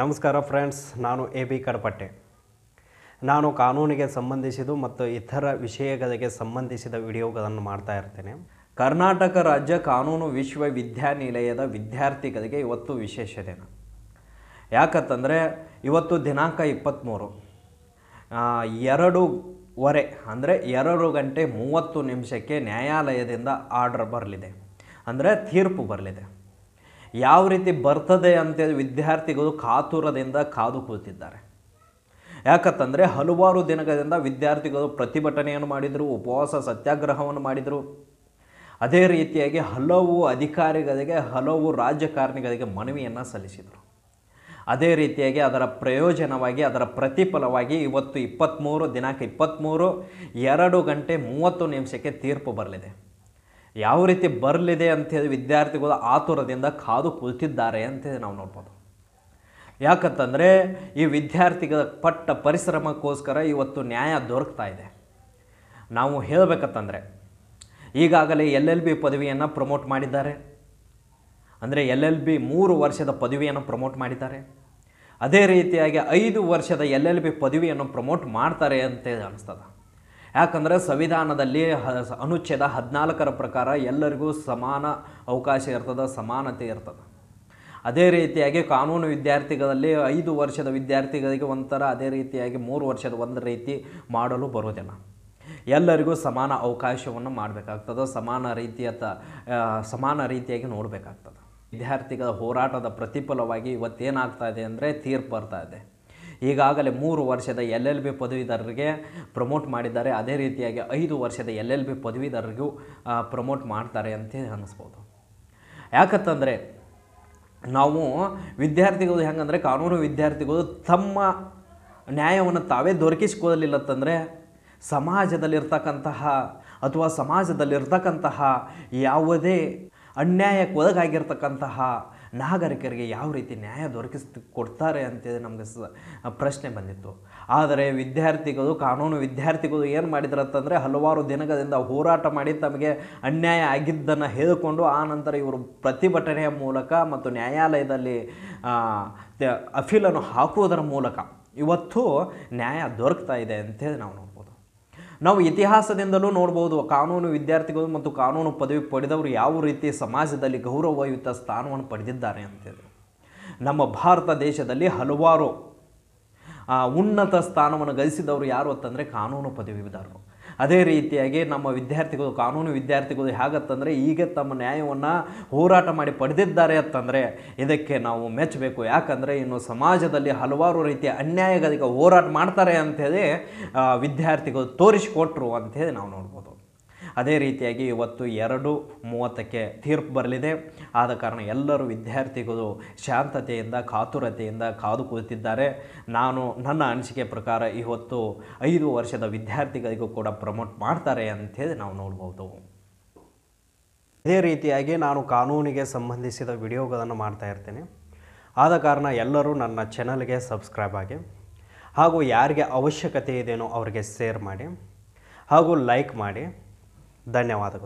ನಮಸ್ಕಾರ ಫ್ರೆಂಡ್ಸ್, ನಾನು A B ಕಡಪಟ್ಟೆ. ನಾನು ಕಾನೂನಿಗೆ ಸಂಬಂಧಿಸಿದ ಮತ್ತು ಇತರ ವಿಷಯಗಳಿಗೆ ಸಂಬಂಧಿಸಿದ ವಿಡಿಯೋಗಳನ್ನು ಮಾಡ್ತಾ ಇರ್ತೇನೆ. ಕರ್ನಾಟಕ ರಾಜ್ಯ ಕಾನೂನು ವಿಶ್ವವಿದ್ಯಾನಿಲಯದ ವಿದ್ಯಾರ್ಥಿಗಳಿಗೆ ಇವತ್ತು ವಿಶೇಷ ದಿನ. ಯಾಕಂತಂದರೆ, ಇವತ್ತು ದಿನಾಂಕ ಇಪ್ಪತ್ತ್ಮೂರು. ಎರಡೂವರೆ, ಅಂದರೆ ಎರಡು ಗಂಟೆ ಮೂವತ್ತು ನಿಮಿಷಕ್ಕೆ ನ್ಯಾಯಾಲಯದಿಂದ ಆರ್ಡರ್ ಬರಲಿದೆ. ಅಂದರೆ ತೀರ್ಪು ಬರಲಿದೆ. ಯಾವ ರೀತಿ ಬರ್ತದೆ ಅಂತೇಳಿ ವಿದ್ಯಾರ್ಥಿಗಳು ಕಾತುರದಿಂದ ಕಾದು ಕೂತಿದ್ದಾರೆ ಯಾಕಂತಂದರೆ ಹಲವಾರು ದಿನಗಳಿಂದ ವಿದ್ಯಾರ್ಥಿಗಳು ಪ್ರತಿಭಟನೆಯನ್ನು ಮಾಡಿದರು, ಉಪವಾಸ, ಸತ್ಯಾಗ್ರಹವನ್ನು ಮಾಡಿದರು. ಅದೇ ರೀತಿಯಾಗಿ ಹಲವು ಅಧಿಕಾರಿಗಳಿಗೆ, ಹಲವು ರಾಜಕಾರಣಿಗಳಿಗೆ ಮನವಿಯನ್ನು ಸಲ್ಲಿಸಿದರು. ಅದೇ ರೀತಿಯಾಗಿ ಅದರ ಪ್ರಯೋಜನವಾಗಿ, ಅದರ ಪ್ರತಿಫಲವಾಗಿ ಇವತ್ತು ಇಪ್ಪತ್ತ್ಮೂರು ದಿನಾಂಕ ಇಪ್ಪತ್ತ್ಮೂರು ಎರಡು ಗಂಟೆ ಮೂವತ್ತು ನಿಮಿಷಕ್ಕೆ ತೀರ್ಪು ಬರಲಿದೆ. ಯಾವ ರೀತಿ ಬರಲಿದೆ ಅಂತೇಳಿ ವಿದ್ಯಾರ್ಥಿಗಳು ಆತುರದಿಂದ ಕಾದು ಕುಳಿತಿದ್ದಾರೆ ಅಂತೇಳಿ ನಾವು ನೋಡ್ಬೋದು. ಯಾಕಂತಂದರೆ ಈ ವಿದ್ಯಾರ್ಥಿಗಳ ಪಟ್ಟ ಪರಿಶ್ರಮಕ್ಕೋಸ್ಕರ ಇವತ್ತು ನ್ಯಾಯ ದೊರಕ್ತಾ ಇದೆ. ನಾವು ಹೇಳಬೇಕಂತಂದರೆ, ಈಗಾಗಲೇ ಎಲ್ ಎಲ್ ಬಿ ಪದವಿಯನ್ನು ಪ್ರಮೋಟ್ ಮಾಡಿದ್ದಾರೆ. ಅಂದರೆ ಎಲ್ ಎಲ್ ಬಿ ಮೂರು ವರ್ಷದ ಪದವಿಯನ್ನು ಪ್ರಮೋಟ್ ಮಾಡಿದ್ದಾರೆ. ಅದೇ ರೀತಿಯಾಗಿ ಐದು ವರ್ಷದ ಎಲ್ ಎಲ್ ಬಿ ಪದವಿಯನ್ನು ಪ್ರಮೋಟ್ ಮಾಡ್ತಾರೆ ಅಂತ ಅನಿಸ್ತದೆ. ಯಾಕಂದರೆ ಸಂವಿಧಾನದಲ್ಲಿ ಹ, ಅನುಚ್ಛೇದ ಹದಿನಾಲ್ಕರ ಪ್ರಕಾರ ಎಲ್ಲರಿಗೂ ಸಮಾನ ಅವಕಾಶ ಇರ್ತದೆ, ಸಮಾನತೆ ಇರ್ತದೆ. ಅದೇ ರೀತಿಯಾಗಿ ಕಾನೂನು ವಿದ್ಯಾರ್ಥಿಗಳಲ್ಲಿ ಐದು ವರ್ಷದ ವಿದ್ಯಾರ್ಥಿಗಳಿಗೆ ಒಂಥರ ಅದೇ ರೀತಿಯಾಗಿ ಮೂರು ವರ್ಷದ ಒಂದು ರೀತಿ ಮಾಡಲು ಬರೋದಿಲ್ಲ. ಎಲ್ಲರಿಗೂ ಸಮಾನ ಅವಕಾಶವನ್ನು ಮಾಡಬೇಕಾಗ್ತದೆ, ಸಮಾನ ರೀತಿಯ ಸಮಾನ ರೀತಿಯಾಗಿ ನೋಡಬೇಕಾಗ್ತದೆ. ವಿದ್ಯಾರ್ಥಿಗಳ ಹೋರಾಟದ ಪ್ರತಿಫಲವಾಗಿ ಇವತ್ತೇನಾಗ್ತಾ ಇದೆ ಅಂದರೆ ತೀರ್ಪು ಬರ್ತಾ ಇದೆ. ಈಗಾಗಲೇ ಮೂರು ವರ್ಷದ ಎಲ್ ಎಲ್ ಬಿ ಪದವೀಧರರಿಗೆ ಪ್ರಮೋಟ್ ಮಾಡಿದ್ದಾರೆ. ಅದೇ ರೀತಿಯಾಗಿ ಐದು ವರ್ಷದ ಎಲ್ ಎಲ್ ಬಿ ಪದವೀಧರರಿಗೂ ಪ್ರಮೋಟ್ ಮಾಡ್ತಾರೆ ಅಂತ ಅನ್ನಿಸ್ಬೋದು ಯಾಕಂತಂದರೆ, ನಾವು ವಿದ್ಯಾರ್ಥಿಗಳು ಹೆಂಗಂದರೆ ಕಾನೂನು ವಿದ್ಯಾರ್ಥಿಗಳು ತಮ್ಮ ನ್ಯಾಯವನ್ನು ತಾವೇ ದೊರಕಿಸಿಕೊಳ್ಳಲಿಲ್ಲತ್ತಂದರೆ ಸಮಾಜದಲ್ಲಿರ್ತಕ್ಕಂತಹ ಅಥವಾ ಸಮಾಜದಲ್ಲಿರ್ತಕ್ಕಂತಹ ಯಾವುದೇ ಅನ್ಯಾಯಕ್ಕೆ ಒಳಗಾಗಿರ್ತಕ್ಕಂತಹ ನಾಗರಿಕರಿಗೆ ಯಾವ ರೀತಿ ನ್ಯಾಯ ದೊರಕಿಸ್ ಕೊಡ್ತಾರೆ ಅಂತೇಳಿ ನಮಗೆ ಪ್ರಶ್ನೆ ಬಂದಿತ್ತು. ಆದರೆ ವಿದ್ಯಾರ್ಥಿಗಳು, ಕಾನೂನು ವಿದ್ಯಾರ್ಥಿಗಳು ಏನು ಮಾಡಿದ್ರಂತಂದರೆ ಹಲವಾರು ದಿನಗಳಿಂದ ಹೋರಾಟ ಮಾಡಿ ತಮಗೆ ಅನ್ಯಾಯ ಆಗಿದ್ದನ್ನು ಹೇಳಿಕೊಂಡು ಆ ನಂತರ ಇವರು ಪ್ರತಿಭಟನೆಯ ಮೂಲಕ ಮತ್ತು ನ್ಯಾಯಾಲಯದಲ್ಲಿ ಅಫೀಲನ್ನು ಹಾಕುವುದರ ಮೂಲಕ ಇವತ್ತು ನ್ಯಾಯ ದೊರಕ್ತಾ ಇದೆ ಅಂತೇಳಿ ನಾವು ನೋಡ್ಬೋದು. ನಾವು ಇತಿಹಾಸದಿಂದಲೂ ನೋಡ್ಬೋದು, ಕಾನೂನು ವಿದ್ಯಾರ್ಥಿಗಳು ಮತ್ತು ಕಾನೂನು ಪದವಿ ಪಡೆದವರು ಯಾವ ರೀತಿ ಸಮಾಜದಲ್ಲಿ ಗೌರವಯುತ ಸ್ಥಾನವನ್ನು ಪಡೆದಿದ್ದಾರೆ ಅಂತೇಳಿ ನಮ್ಮ ಭಾರತ ದೇಶದಲ್ಲಿ ಹಲವಾರು ಉನ್ನತ ಸ್ಥಾನವನ್ನು ಗಳಿಸಿದವರು ಯಾರು ಅಂತಂದರೆ ಕಾನೂನು ಪದವೀಧರರು. ಅದೇ ರೀತಿಯಾಗಿ ನಮ್ಮ ವಿದ್ಯಾರ್ಥಿಗಳು, ಕಾನೂನು ವಿದ್ಯಾರ್ಥಿಗಳು ಹೇಗತ್ತಂದರೆ, ಈಗ ತಮ್ಮ ನ್ಯಾಯವನ್ನು ಹೋರಾಟ ಮಾಡಿ ಪಡೆದಿದ್ದಾರೆ ಅಂತಂದರೆ, ಇದಕ್ಕೆ ನಾವು ಮೆಚ್ಚಬೇಕು. ಯಾಕಂದರೆ, ಇನ್ನು ಸಮಾಜದಲ್ಲಿ ಹಲವಾರು ರೀತಿಯ ಅನ್ಯಾಯಗಳಿಗೆ ಹೋರಾಟ ಮಾಡ್ತಾರೆ ಅಂತೇಳಿ ವಿದ್ಯಾರ್ಥಿಗಳು ತೋರಿಸಿಕೊಟ್ರು ಅಂಥೇಳಿ ನಾವು ನೋಡ್ಬೋದು. ಅದೇ ರೀತಿಯಾಗಿ ಇವತ್ತು ಎರಡು ಮೂವತ್ತಕ್ಕೆ ತೀರ್ಪು ಬರಲಿದೆ. ಆದ ಕಾರಣ ಎಲ್ಲರೂ ವಿದ್ಯಾರ್ಥಿಗಳು ಶಾಂತತೆಯಿಂದ, ಕಾತುರತೆಯಿಂದ ಕಾದು ಕುಳಿತಿದ್ದಾರೆ. ನಾನು ನನ್ನ ಅನಿಸಿಕೆ ಪ್ರಕಾರ ಇವತ್ತು ಐದು ವರ್ಷದ ವಿದ್ಯಾರ್ಥಿಗಳಿಗೂ ಕೂಡ ಪ್ರಮೋಟ್ ಮಾಡ್ತಾರೆ ಅಂತೇಳಿ ನಾವು ನೋಡ್ಬೋದು. ಇದೇ ರೀತಿಯಾಗಿ ನಾನು ಕಾನೂನಿಗೆ ಸಂಬಂಧಿಸಿದ ವಿಡಿಯೋಗಳನ್ನು ಮಾಡ್ತಾ ಇರ್ತೇನೆ. ಆದ ಕಾರಣ ಎಲ್ಲರೂ ನನ್ನ ಚಾನಲ್ಗೆ ಸಬ್ಸ್ಕ್ರೈಬ್ ಆಗಿ, ಹಾಗೂ ಯಾರಿಗೆ ಅವಶ್ಯಕತೆ ಇದೆಯೋ ಅವರಿಗೆ ಶೇರ್ ಮಾಡಿ, ಹಾಗೂ ಲೈಕ್ ಮಾಡಿ. ಧನ್ಯವಾದಗಳು